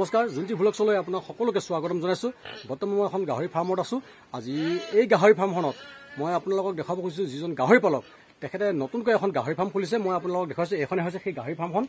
নমস্কাৰ জুন্তি ভুলকচলৈ আপোনাক সকলোকে স্বাগতম জনাইছোঁ। বৰ্তমান মই এখন গাহৰি ফাৰ্মত আছোঁ। আজি এই গাহৰি ফাৰ্মখনত মই আপোনালোকক দেখাব খুজিছোঁ যিজন গাহৰি পালক। তেখেতে নতুনকৈ এখন গাহৰি ফাৰ্ম খুলিছে মই আপোনালোকক দেখুৱাইছোঁ। এইখনে হৈছে সেই গাহৰি ফাৰ্মখন।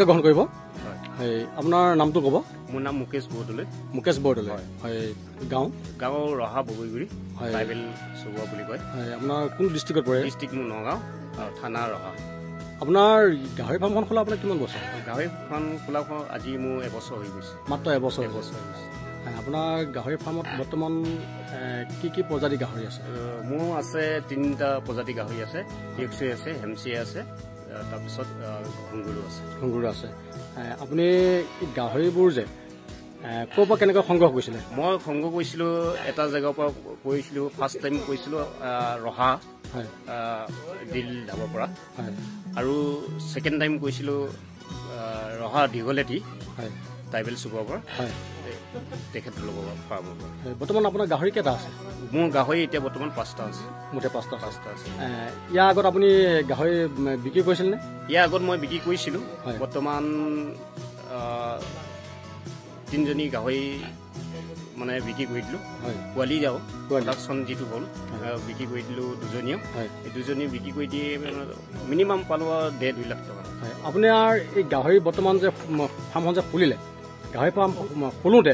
নমস্কাৰ গ্ৰহণ কৰিব? হয়। আপোনাৰ নামটো ক'ব? মোৰ নাম মুকেশ বৰদলৈ। মুকেশ বৰদলৈ। হয়। গাঁও? গাঁৱৰ ৰহা বগৈগুৰি হয়। ট্ৰাইবেল চবুৱা বুলি কয়। হয় আপোনাৰ কোন ডিষ্ট্ৰিক্টত পৰে? ডিষ্ট্ৰিক্ট মোৰ নগাঁও আৰু থানা ৰহা। আপোনাৰ গাহৰি ফাৰ্মখন খোলা আপোনাৰ কিমান বছৰ? গাহৰি ফাৰ্ম খোলা আজি মোৰ এবছৰ হৈ গৈছে। মাত্ৰ এবছৰ এবছৰ হৈ গৈছে। হয়, আপোনাৰ গাহৰি ফাৰ্মত বৰ্তমান কি কি প্ৰজাতি গাহৰি আছে? মোৰ আছে তিনিটা প্ৰজাতি গাহৰি আছে। ইয়ক্সি আছে হেমচি আছে। তাৰপিছত ঘুংগুৰু আছে ঘুংগুৰু আছে। আপুনি গাহৰিবোৰ যে ক'ৰ পৰা কেনেকৈ সংগ্ৰহ কৰিছিলে? মই সংগ্ৰহ কৰিছিলোঁ এটা জেগাৰ পৰা কৰিছিলোঁ ফাৰ্ষ্ট টাইম কৰিছিলোঁ ৰহা দিল ধাবৰ পৰা। আৰু ছেকেণ্ড টাইম কৰিছিলোঁ ৰহা দীঘলেটি ট্ৰাইবেল চুবৰ পৰা। পৰা হয়, বৰ্তমান আপোনাৰ গাহৰি কেইটা আছে? মোৰ গাহৰি এতিয়া বৰ্তমান পাঁচটা আছে। মুঠে পাঁচটা পাঁচটা আছে। ইয়াৰ আগত আপুনি গাহৰি বিক্ৰী কৰিছিল নে ইয়াৰ আগত মই বিক্ৰী কৰিছিলোঁ। বৰ্তমান তিনিজনী গাহৰি মানে বিক্ৰী কৰি দিলোঁ। হয়। পোৱালি যাওঁ। প্ৰডাকশ্যন যিটো হ'ল বিক্ৰী কৰি দিলোঁ দুজনীও হয়। এই দুজনী বিক্ৰী কৰি দিয়ে মিনিমাম পালোঁ আৰু ডেৰ দুই লাখ টকা। আপোনাৰ এই গাহৰি বৰ্তমান যে ফাৰ্মখন যে খুলিলে গাহৰি ফাৰ্ম খোলোতে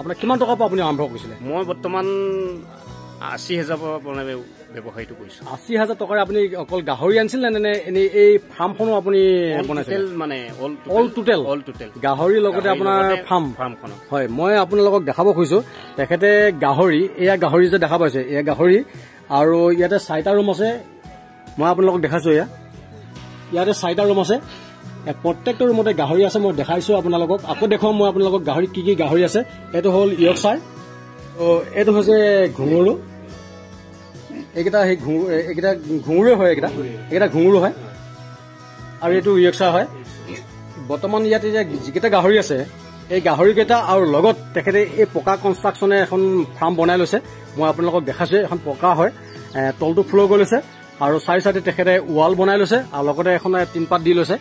আপোনাৰ কিমান টকাৰ পৰা আপুনি আৰম্ভ কৰিছিলে? মই বৰ্তমান আশী হেজাৰৰ পৰা মানে ব্যৱসায়টো কৰিছোঁ। আশী হাজাৰ টকাৰে আপুনি অকল গাহৰি আনিছিল নে নে এনেই এই ফাৰ্মখনো আপুনি বনাইছিল? মানে all all total all total গাহৰিৰ লগতে আপোনাৰ ফাৰ্ম। ফাৰ্মখনত হয় মই আপোনালোকক দেখাব খুজিছোঁ। তেখেতে গাহৰি এয়া গাহৰি যে দেখা পাইছে এয়া গাহৰি আৰু ইয়াতে চাৰিটা ৰুম আছে। মই আপোনালোকক দেখাইছোঁ এয়া। ইয়াতে চাৰিটা ৰুম আছে। প্ৰত্যেকটো ৰুমতে গাহৰি আছে মই দেখাইছোঁ আপোনালোকক। আকৌ দেখুৱাম মই আপোনালোকক গাহৰি কি কি গাহৰি আছে। এইটো হ'ল ইয়কচাৰ ত' এইটো হৈছে ঘুঙুৰু এইকেইটা সেই ঘুঙুৰু এইকেইটা ঘুঙুৰুৱে হয় এইকেইটা। এইকেইটা ঘুঙুৰু হয়। আৰু এইটো ইয়কচাৰ হয়। বৰ্তমান ইয়াত এতিয়া যিকেইটা গাহৰি আছে এই গাহৰিকেইটা আৰু লগত তেখেতে এই পকা কনষ্ট্ৰাকশ্যনে এখন ফাৰ্ম বনাই লৈছে। মই আপোনালোকক দেখাইছোঁ এখন পকা হয়। তলটো ফ্ল' কৰি লৈছে। আৰু চাৰি চাইডে তেখেতে ৱাল বনাই লৈছে। আৰু লগতে এখন টিনপাত দি লৈছে।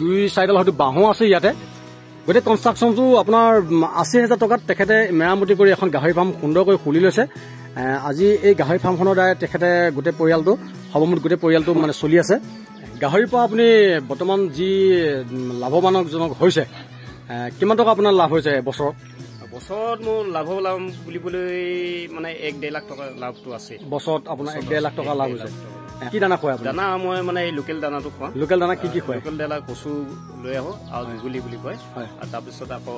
দুই চাইডাল হয়তো বাঁহো আছে ইয়াতে। গোটেই কনষ্ট্ৰাকশ্যনটো আপোনাৰ আশী হাজাৰ টকাত তেখেতে মেৰামতি কৰি এখন গাহৰি ফাৰ্ম সুন্দৰকৈ খুলি লৈছে। আজি এই গাহৰি ফাৰ্মখনৰ দ্বাৰা তেখেতে গোটেই পৰিয়ালটো সৰ্বমুঠ গোটেই পৰিয়ালটো মানে চলি আছে। গাহৰিৰ পৰা আপুনি বৰ্তমান যি উম, লাভৱানজনক হৈছে কিমান টকা আপোনাৰ লাভ হৈছে বছৰত বছৰত মোৰ লাভ লাভ বুলিবলৈ মানে এক ডেৰ লাখ টকা লাভটো আছে। বছৰত আপোনাৰ এক ডেৰ লাখ টকা লাভ হৈছে। কি দানা খুৱাই দানা মই মানে এই লোকেল দানাটো খুৱাওঁ। লোকেল দানা কি কি খুৱাই? লোকেল দানা কচু লৈ আহোঁ আৰু জুগুলি বুলি কয়। আৰু তাৰপিছত আকৌ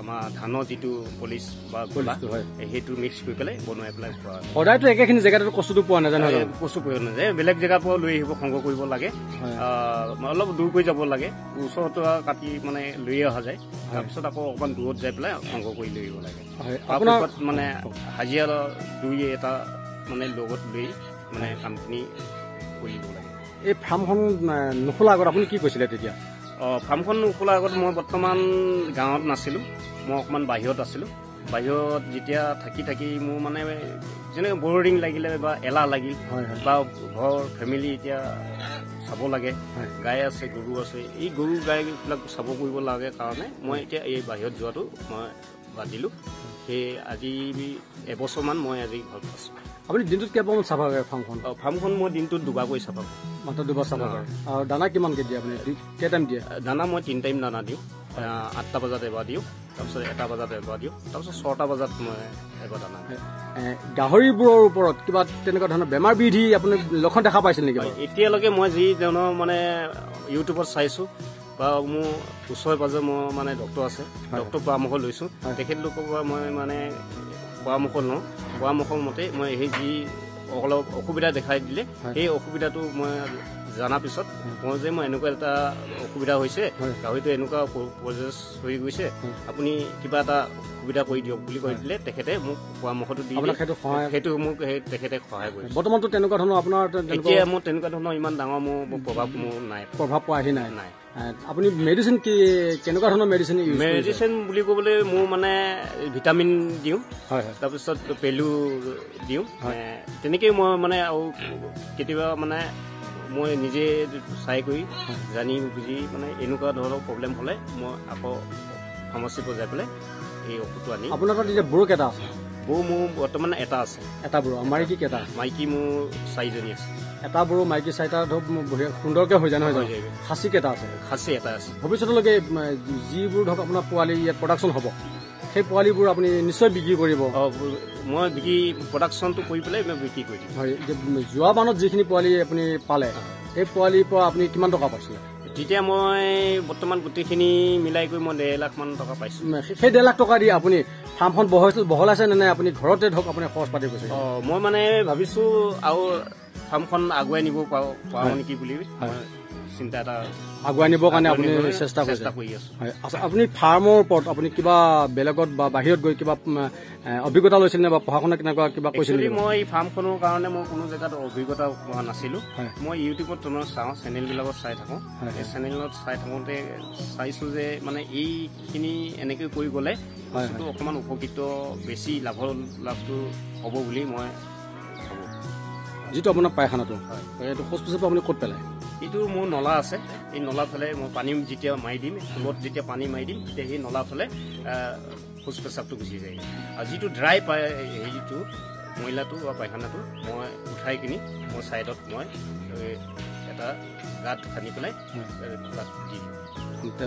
আমাৰ ধানৰ যিটো পলিচ বা গোলা। সেইটো মিক্স কৰি পেলাই বনাই পেলাই খোৱা। সদায়তো একেখিনি জেগাতো কচুটো পোৱা নাযায়? কচু প্ৰয়োজন নাযায়। বেলেগ জেগাৰ পৰা লৈ আহিব সংগ্ৰহ কৰিব লাগে। অলপ দূৰ কৰি যাব লাগে। ওচৰতো কাটি মানে লৈ অহা যায়। তাৰপিছত আকৌ অকণমান দূৰত যাই পেলাই সংগ্ৰহ কৰি লৈ আহিব লাগে। মানে হাজিৰা দুই এটা মানে লগত লৈ মানে কামখিনি কৰিব লাগে। এই ফাৰ্মখন নোখোলা আগত আপুনি কি কৈছিলে তেতিয়া? অঁ ফাৰ্মখন খোলাৰ আগত মই বৰ্তমান গাঁৱত নাছিলোঁ। মই অকণমান বাহিৰত আছিলোঁ। বাহিৰত যেতিয়া থাকি থাকি মোৰ মানে যেনেকৈ বৰিং লাগিলে বা এলাহ লাগিল বা ঘৰ ফেমিলি এতিয়া চাব লাগে। গাই আছে গৰু আছে এই গৰু গাইবিলাক চাব কৰিব লাগে কাৰণে মই এতিয়া এই বাহিৰত যোৱাটো মই বাদ দিলোঁ। সেই আজি এবছৰমান মই আজি ঘৰত আছোঁ। আপুনি দিনটোত কেইবাৰমান চাফা কৰে ফাৰ্মখন? অঁ, ফাৰ্মখন মই দিনটোত দুবাৰকৈ চাফা কৰোঁ। মাত্ৰ দুবাৰ চাফা কৰে। আৰু দানা কিমানকৈ দিয়ে আপুনি? দুই- কেই টাইম দিয়ে? দানা মই তিনি টাইম দানা দিওঁ। আহ, আঠটা বজাত এবাৰ দিওঁ তাৰপিছত এটা বজাত এবাৰ দিওঁ তাৰপিছত ছটা বজাত মই এবাৰ দানা দিওঁ। এ, গাহৰিবোৰৰ ওপৰত কিবা তেনেকুৱা ধৰণৰ বেমাৰ বিধি আপুনি লক্ষণ দেখা পাইছিল নেকি বাৰু? এতিয়ালৈকে মই যি ধৰণৰ মানে ইউটিউবত চাইছোঁ বা মোৰ ওচৰে পাজৰে মোৰ মানে ডক্টৰ আছে ডক্টৰ পৰামৰ্শ লৈছোঁ তেখেতলোকৰ পৰা মই মানে পৰামৰ্শ লওঁ। পৰামৰ্শ মতে মই সেই যি অলপ অসুবিধা দেখাই দিলে সেই অসুবিধাটো মই জনাৰ পিছত কওঁ যে মই এনেকুৱা এটা অসুবিধা হৈছে। গাহৰিটো এনেকুৱা পৰ্যায় হৈ গৈছে আপুনি কিবা এটা সুবিধা কৰি দিয়ক বুলি কৈ দিলে তেখেতে মোক পৰামৰ্শটো দি। সেইটো মোক সেই তেখেতে সহায় কৰিছে। বৰ্তমানতো তেনেকুৱা ধৰণৰ আপোনাৰ এতিয়া মোৰ তেনেকুৱা ধৰণৰ ইমান ডাঙৰ মোৰ প্ৰভাৱ মোৰ নাই। প্ৰভাৱ পোৱাহি নাই। নাই। আপুনি মেডিচিন কি কেনেকুৱা ধৰণৰ মেডিচিন মেডিচিন বুলি ক'বলৈ মোৰ মানে ভিটামিন দিওঁ হয় হয়। তাৰপিছত পেলু দিওঁ। তেনেকেই মই মানে আৰু কেতিয়াবা মানে মই নিজে চাই কৰি জানি বুজি মানে এনেকুৱা ধৰণৰ প্ৰব্লেম হ'লে মই আকৌ ফাৰ্মাচীত যাই পেলাই এই ঔষধটো আনি আপোনাৰ তাত এতিয়া বুঢ়ো কেইটা আছে? বৌ মোৰ বৰ্তমান এটা আছে। এটা বুঢ়ো মাইকী কেইটা মাইকী মোৰ চাৰিজনী আছে। এটা বুঢ়ো মাইকী চাৰিটা ধৰক সুন্দৰকৈ হৈ যায় নহয় জানো। খাচী কেইটা আছে? খাচী এটা আছে। ভৱিষ্যতলৈকে যিবোৰ ধৰক আপোনাৰ পোৱালি ইয়াত প্ৰডাকশ্যন হ'ব সেই পোৱালিবোৰ আপুনি নিশ্চয় বিক্ৰী কৰিব। মই বিক্ৰী প্ৰডাকশ্যনটো কৰি পেলাই মই বিক্ৰী কৰি দিম। হয় যোৱা মানত যিখিনি পোৱালি আপুনি পালে সেই পোৱালিৰ পৰা আপুনি কিমান টকা পাইছিলে? তেতিয়া মই বৰ্তমান গোটেইখিনি মিলাই কৰি মই ডেৰ লাখ মান টকা পাইছোঁ। সেই ডেৰ লাখ টকা দি আপুনি ফাৰ্মখন বহাইছিল বহলাইছে নে আপুনি ঘৰতে ধৰক আপুনি খৰচ পাতি কৰিছে? অ মই মানে ভাবিছো আৰু ফাৰ্মখন আগুৱাই নিব পাৰো পাৰো নেকি বুলি। চিন্তা এটা আগুৱাই নিবৰ কাৰণে আপুনি চেষ্টা কৰি আছো। হয় আপুনি ফাৰ্মৰ ওপৰত আপুনি কিবা বেলেগত বা বাহিৰত গৈ কিবা অভিজ্ঞতা লৈছিল নে বা পঢ়া শুনা কেনেকুৱা কিবা কৈছিল? মই এই ফাৰ্মখনৰ কাৰণে মই কোনো জেগাত অভিজ্ঞতা হোৱা নাছিলো। হয়। মই ইউটিউবত তোমাৰ চাওঁ চেনেলবিলাকত চাই থাকোঁ। হয়, এই চেনেলত চাই থাকোঁতে চাইছো যে মানে এইখিনি এনেকৈ কৰি গ'লে অকণমান উপকৃত বেছি লাভ লাভটো হ'ব বুলি মই ভাবোঁ। যিটো আপোনাৰ পায়খানাটো এইটো শৌচ পেচাবটো আপুনি ক'ত পেলায়? এইটো মোৰ নলা আছে। এই নলা ফালে মই পানী যেতিয়া মাৰি দিম ফুলত যেতিয়া পানী মাৰি দিম তেতিয়া সেই নলা ফালে শৌচ পেচাবটো গুচি যায় আৰু যিটো ড্ৰাই পাই হেৰিটো ময়লাটো বা পায়খানাটো মই উঠাই কিনি মই ছাইডত মই এটা গাঁত খান্দি পেলাই তাত দি দিওঁ।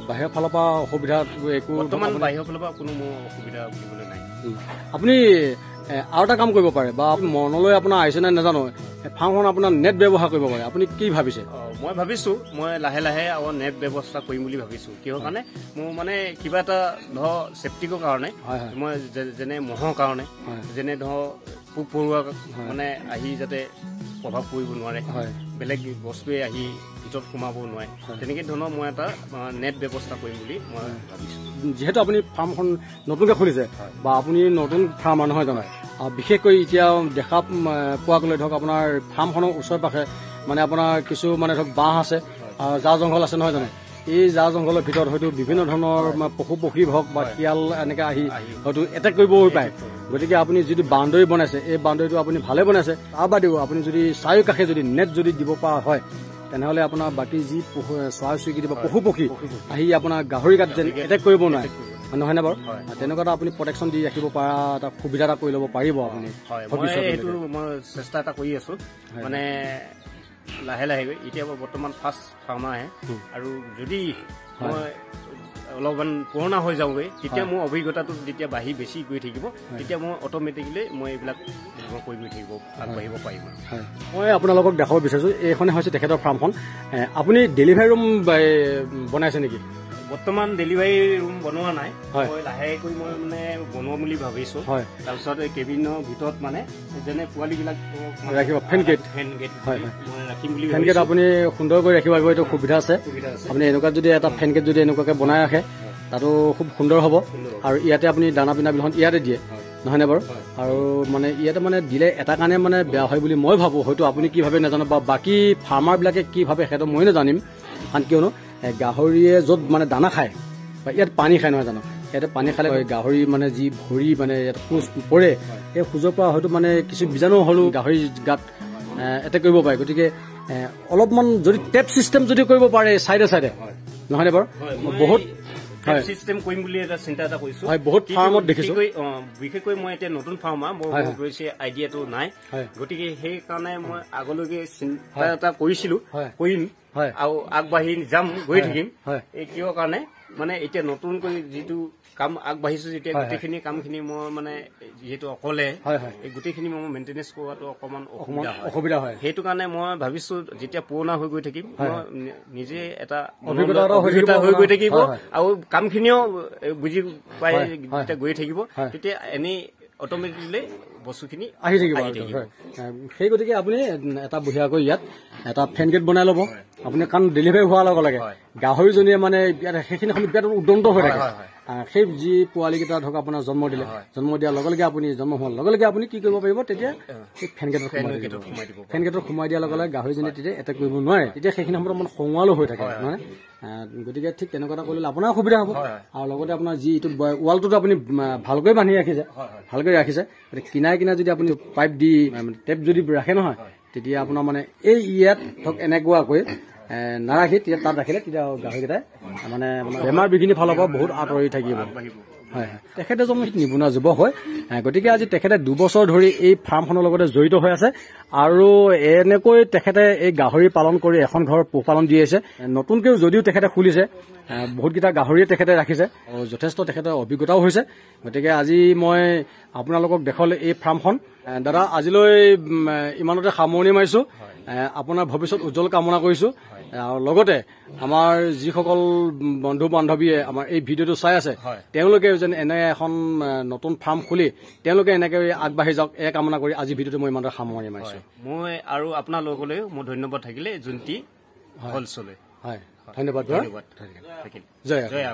বাহিৰৰ ফালৰ পৰা অসুবিধা একো বৰ্তমান বাহিৰৰ ফালৰ পৰা কোনো মোৰ অসুবিধা বুলিবলৈ নাই। আপুনি আৰু এটা কাম কৰিব পাৰে বা মনলৈ আপোনাৰ আহিছে নে নাজানো ফাৰ্মখন আপোনাৰ নেট ব্যৱহাৰ কৰিব পাৰে আপুনি কি ভাবিছে? মই ভাবিছো মই লাহে লাহে আৰু নেট ব্যৱস্থা কৰিম বুলি ভাবিছো। কিহৰ কাৰণে? মোৰ মানে কিবা এটা ধৰ ছেফটিকৰ কাৰণে মই যেনে মহৰ কাৰণে যেনে ধৰ পোক পৰুৱা মানে আহি যাতে প্ৰভাৱ পৰিব নোৱাৰে হয়। বেলেগ বস্তুৱে আহি ভিতৰত সোমাব নোৱাৰে তেনেকে ধৰণৰ মই এটা নেট ব্যৱস্থা কৰিম বুলি মই ভাবিছো। যিহেতু আপুনি ফাৰ্মখন নতুনকৈ খুলিছে বা আপুনি নতুন ফাৰ্মাৰ নহয় জানো? বিশেষকৈ এতিয়া দেখা পোৱাক লৈ ধৰক আপোনাৰ ফাৰ্মখনৰ ওচৰে পাশে মানে আপোনাৰ কিছু মানে ধৰক বাঁহ আছে জা জংঘল আছে নহয় জানো? এই জা জংঘলৰ ভিতৰত হয়তো বিভিন্ন ধৰণৰ পশু পক্ষী হওক বা শিয়াল এনেকৈ আহি হয়তো এটেক কৰিব পাৰে। গতিকে আপুনি যিটো বাউণ্ডৰী বনাইছে এই বাউণ্ডৰীটো আপুনি ভালে বনাইছে। তাৰ বাদেও আপুনি যদি চাৰিওকাষে যদি নেট যদি দিব পৰা হয় তেনেহলে আপোনাৰ বাকী যি পশু চৰাই চিৰিকটি বা পশু পক্ষী আহি আপোনাৰ গাহৰি গাত যেন এটেক কৰিব নোৱাৰে। নহয়নে বাৰু। তেনেকুৱা এটা আপুনি প্ৰটেকশ্যন দি ৰাখিব পৰা এটা সুবিধা এটা কৰি ল'ব পাৰিব আপুনি হয় মই চেষ্টা এটা কৰি আছো। মানে লাহে লাহে গৈ এতিয়া বৰ্তমান ফাৰ্ষ্ট ফাৰ্মাৰহে আৰু যদি মই অলপমান পুৰণা হৈ যাওঁগৈ তেতিয়া মোৰ অভিজ্ঞতাটো যেতিয়া বাঢ়ি বেছি গৈ থাকিব তেতিয়া মই অট'মেটিকেলি মই এইবিলাক কৰি গৈ থাকিব আগবাঢ়িব পাৰিম মই আপোনালোকক দেখাব বিচাৰিছোঁ এইখনে হৈছে তেখেতৰ ফাৰ্মখন আপুনি ডেলিভাৰী ৰুম বনাইছে নেকি? বৰ্তমান ডেলিভাৰী ৰুম বনোৱা নাই। মই লাহেকৈ মই মানে বনোৱা বুলি ভাবিছো। তাৰপিছত এই কেবিনৰ ভিতৰত মানে যেনে পোৱালীবিলাক ৰাখিব, fan gate। ফেন গেট হয়, হয়। মই ৰাখিম বুলি ফেন গেট। আপুনি সুন্দৰকৈ ৰাখিব পাৰিব এইটো সুবিধা আছে। আপুনি এনেকুৱা যদি এটা ফেন গেট যদি এনেকুৱাকৈ বনাই ৰাখে তাতো খুব সুন্দৰ হ'ব। আৰু ইয়াতে আপুনি দানা পিনা বিলাখন ইয়াতে দিয়ে নহয়নে বাৰু? আৰু মানে ইয়াতে মানে দিলে এটা কাৰণে মানে বেয়া হয় বুলি মই ভাবোঁ। হয়তো আপুনি কি ভাবে নাজানো বা বাকী ফাৰ্মাৰবিলাকে কি ভাবে সেইটো মই নাজানিম। কাৰণ কিয়নো গাহৰিয়ে য'ত মানে দানা খায় বা ইয়াত পানী খায় নহয় জানো? ইয়াতে পানী খালে গাহৰি মানে যি ভৰি মানে ইয়াত খোজ পৰে সেই খোজৰ পৰা হয়তো মানে কিছু বীজাণু হ'লেও গাহৰি গাত এটেক কৰিব পাৰে। গতিকে অলপমান যদি টেপ চিষ্টেম যদি কৰিব পাৰে চাইডে চাইডে নহয়নে বাৰু? বহুত চিষ্টেম কৰিম বুলি এটা চিন্তা এটা কৰিছো। হয়, বহুত ফাৰ্মত দেখিছো। বিশেষকৈ, মই এতিয়া নতুন ফাৰ্মাৰ মোৰ। বেছি আইডিয়াটো নাই। গতিকে সেইকাৰণে মই আগলৈকে চিন্তা এটা কৰিছিলো। কৰিম। আৰু আগবাঢ়ি যাম গৈ থাকিম। এই কিয় কাৰণে? মানে এতিয়া নতুনকৈ যিটো কাম আগবাঢ়িছো যেতিয়া গোটেইখিনি কামখিনি মই মানে যিহেতু অকলে এই গোটেইখিনি মই মেইনটেনেঞ্চ কৰাটো অকণমান অসুবিধা হয়। সেইটো কাৰণে মই ভাবিছো যেতিয়া পুৰণা হৈ গৈ থাকিম মই নিজে এটা অভিজ্ঞতা হৈ গৈ। থাকিব। আৰু কামখিনিও বুজি পাই। যেতিয়া গৈ থাকিব। তেতিয়া এনেই অট'মেটিকলি বস্তুখিনি আহি থাকিব সেই গতিকে আপুনি এটা বঢ়িয়াকৈ ইয়াত এটা ফেন গেট বনাই ল'ব। আপুনি কাৰণ ডেলিভাৰী হোৱাৰ লগে লগে। গাহৰিজনীয়ে মানে সেইখিনি সময়ত বিৰাট উদন্ত হৈ থাকে। সেই যি পোৱালীকেইটা ধৰক আপোনাৰ জন্ম দিলে জন্ম দিয়াৰ লগে লগে আপুনি জন্ম হোৱাৰ লগে লগে আপুনি কি কৰিব পাৰিব তেতিয়া সেই ফেন গেটত সোমাই দিব। গেটত সোমাই দিয়াৰ লগে লগে গাহৰিজনী তেতিয়া এটেক কৰিব নোৱাৰে। তেতিয়া সেইখিনি সময়ত অকমান খঙুৱালো হৈ থাকে মানে গতিকে ঠিক তেনেকুৱা এটা কৰিলে আপোনাৰ সুবিধা হ'ব। আৰু লগতে আপোনাৰ যি এইটো ৱালটোতো আপুনি ভালকৈ বান্ধি ৰাখিছে ভালকৈ ৰাখিছে গতিকে কিনাৰে কিনাৰে যদি আপুনি পাইপ দি টেপ যদি ৰাখে নহয় তেতিয়া আপোনাৰ মানে এই ইয়াত ধৰক এনেকুৱাকৈ নাৰাখি তেতিয়া তাত ৰাখিলে তেতিয়া গাহৰিকেইটাই মানে বেমাৰ বিঘিনি ফালৰ পৰা বহুত আঁতৰি থাকিব। হয় হয়। তেখেত এজন নিবনুৱা যুৱক হয়। গতিকে আজি তেখেতে দুবছৰ ধৰি এই ফাৰ্মখনৰ লগতে জড়িত হৈ আছে। আৰু এনেকৈ তেখেতে এই গাহৰি পালন কৰি এখন ঘৰ পোহপালন দি এ, নতুনকৈও যদিও তেখেতে খুলিছে বহুতকেইটা গাহৰিয়ে তেখেতে ৰাখিছে। আৰু যথেষ্ট তেখেতৰ অভিজ্ঞতাও হৈছে। গতিকে আজি মই আপোনালোকক দেখালে এই ফাৰ্মখন। দাদা আজিলৈ ইমানতে সামৰণি মাৰিছো। আপোনাৰ ভৱিষ্যত উজ্জ্বল কামনা কৰিছো। আৰু লগতে আমাৰ যিসকল বন্ধু বান্ধৱীয়ে আমাৰ এই ভিডিঅ'টো চাই আছে। তেওঁলোকে যেন এনে এখন নতুন ফাৰ্ম খুলি তেওঁলোকে এনেকে আগবাঢ়ি যাওক এই কামনা কৰি আজি ভিডিঅ'টো মই ইমানতে সামৰণি মাৰিছো। মই আৰু আপোনালোকলৈও মোৰ ধন্যবাদ থাকিলে হলচলৈ। হয়। ধন্যবাদ জয়। জয়